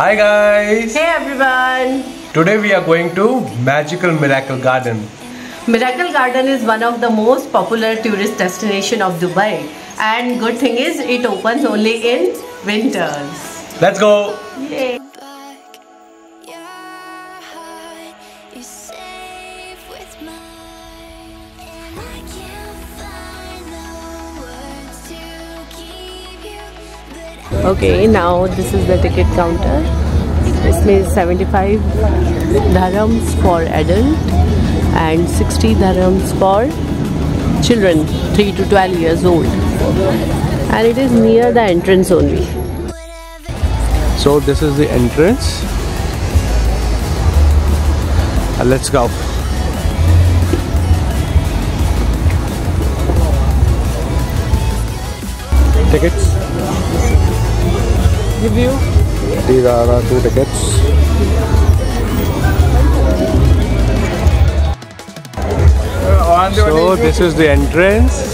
Hi guys! Hey everyone! Today we are going to Magical Miracle Garden. Miracle Garden is one of the most popular tourist destination of Dubai and good thing is it opens only in winters. Let's go! Yay! Okay, now this is the ticket counter. This means 75 dirhams for adult and 60 dirhams for children 3 to 12 years old. And it is near the entrance only. So this is the entrance. Uh, let's go. Tickets. Review. These are our two tickets. So this is the entrance.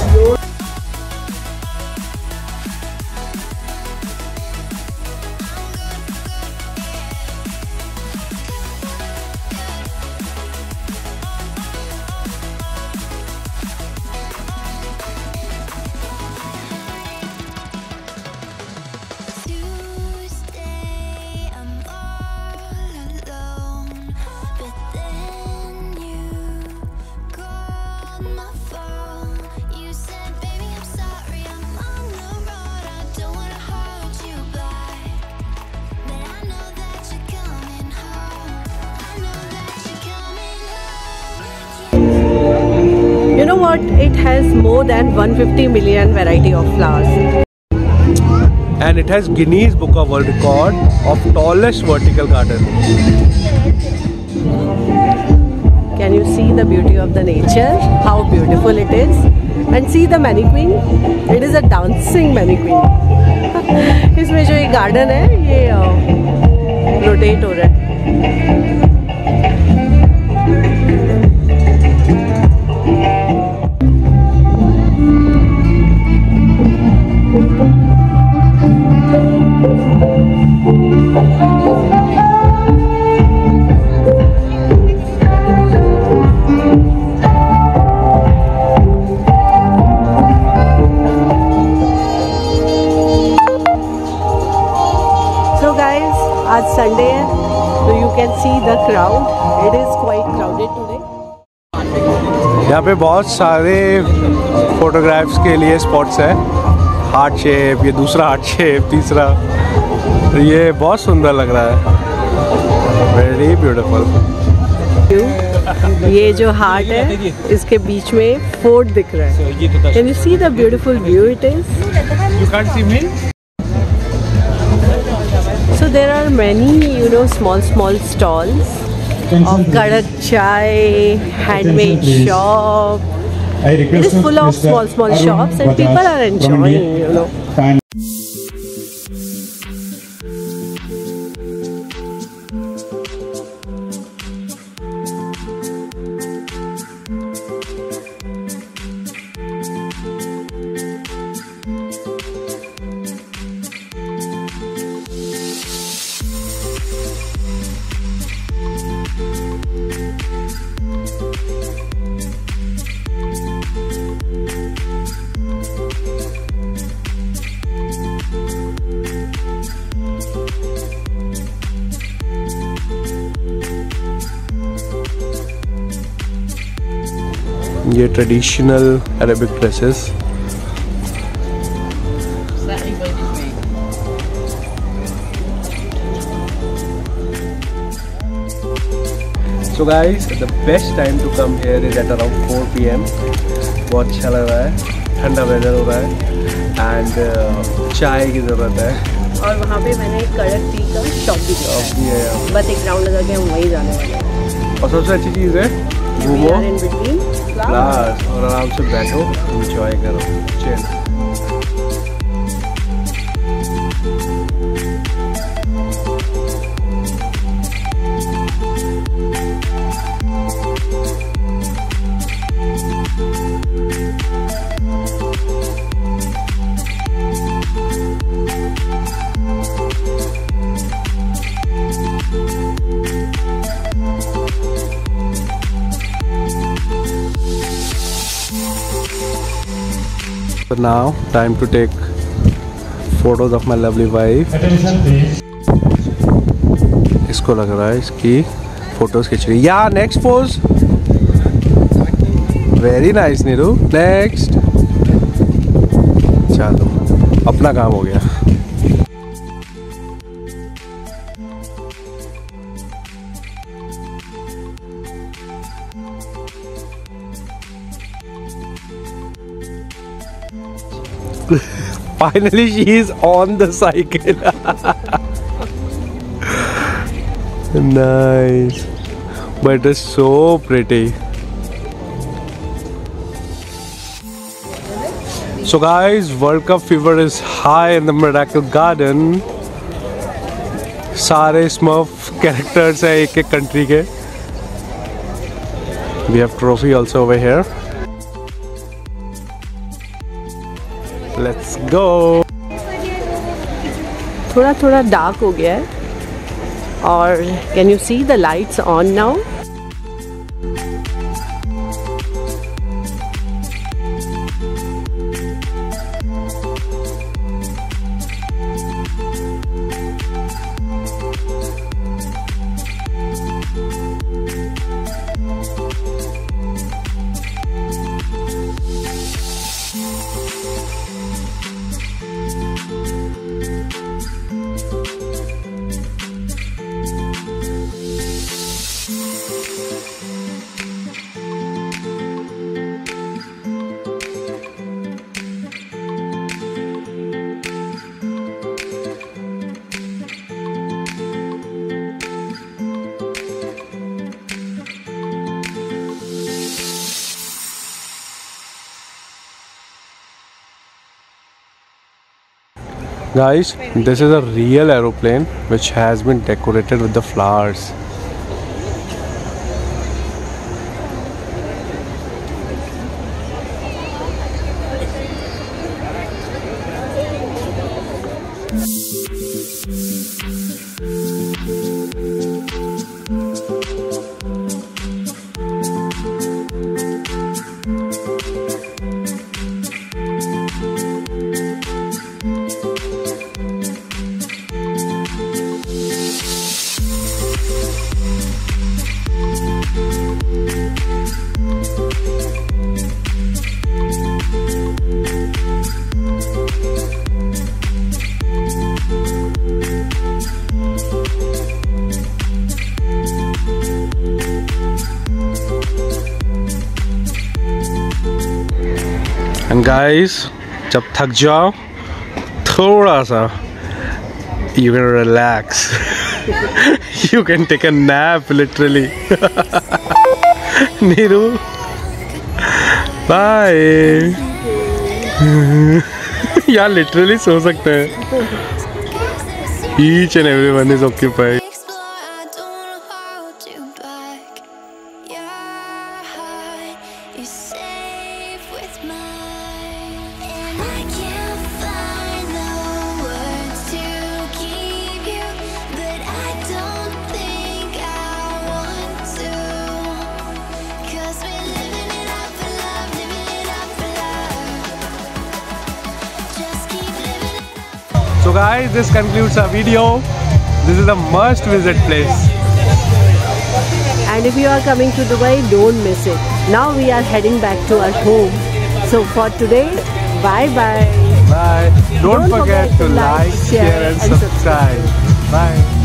What? It has more than 150 million variety of flowers. And it has Guinness Book of World Record of tallest vertical garden. Can you see the beauty of the nature? How beautiful it is. And see the mannequin. It is a dancing mannequin. इसमें जो ये garden है ये rotate हो रहा है see the crowd it is quite crowded today यहाँ पे बहुत सारे फोटोग्राफ्स के लिए स्पॉट्स हैं। हार्ट शेप ये दूसरा हार्ट शेप तीसरा। तो ये बहुत सुंदर लग रहा है। वेरी ब्यूटीफुल ये जो हार्ट है इसके बीच में फोर्ट दिख रहा है। Can you see the beautiful view it is you can see me So there are many, you know, small, small stalls of kadak chai, handmade shop. It is full of small, small shops and people are enjoying, you know. ये traditional Arabic dresses so guys the best time to come here is at around 4 PM बहुत अच्छा लग रहा है ठंडा weather हो रहा है एंड uh, चाय की ज़रूरत है। और वहाँ पे मैंने एक कड़क टी का शॉप भी किया बस एक राउंड लगा के हम वहीं जाने वाले हैं। और सबसे अच्छी चीज़ है घूमो क्लास और आराम से बैठो इंजॉय करो। चलो So now. Time to take photos of my lovely wife. इसको लग रहा है इसकी फ़ोटोज़ खींच रही या next pose very nice Neeru next चलो अपना काम हो गया। Finally, she is on the cycle. nice. But it's so pretty. So guys, World Cup fever is high in the Miracle Garden. सारे स्मर्फ कैरेक्टर्स हैं एक एक कंट्री के we have trophy also over here let's go थोड़ा थोड़ा dark हो गया है और can you see the lights on now Guys, this is a real aeroplane which has been decorated with the flowers. Guys जब थक जाओ थोड़ा सा you can relax you can take a nap literally Neeru bye यार literally सो सकते हैं each and every one is occupied guys, this concludes our video. This is a must visit place. And if you are coming to Dubai, don't miss it. Now we are heading back to our home. So for today, bye bye. Bye. Don't, forget, to like, share and subscribe. Bye.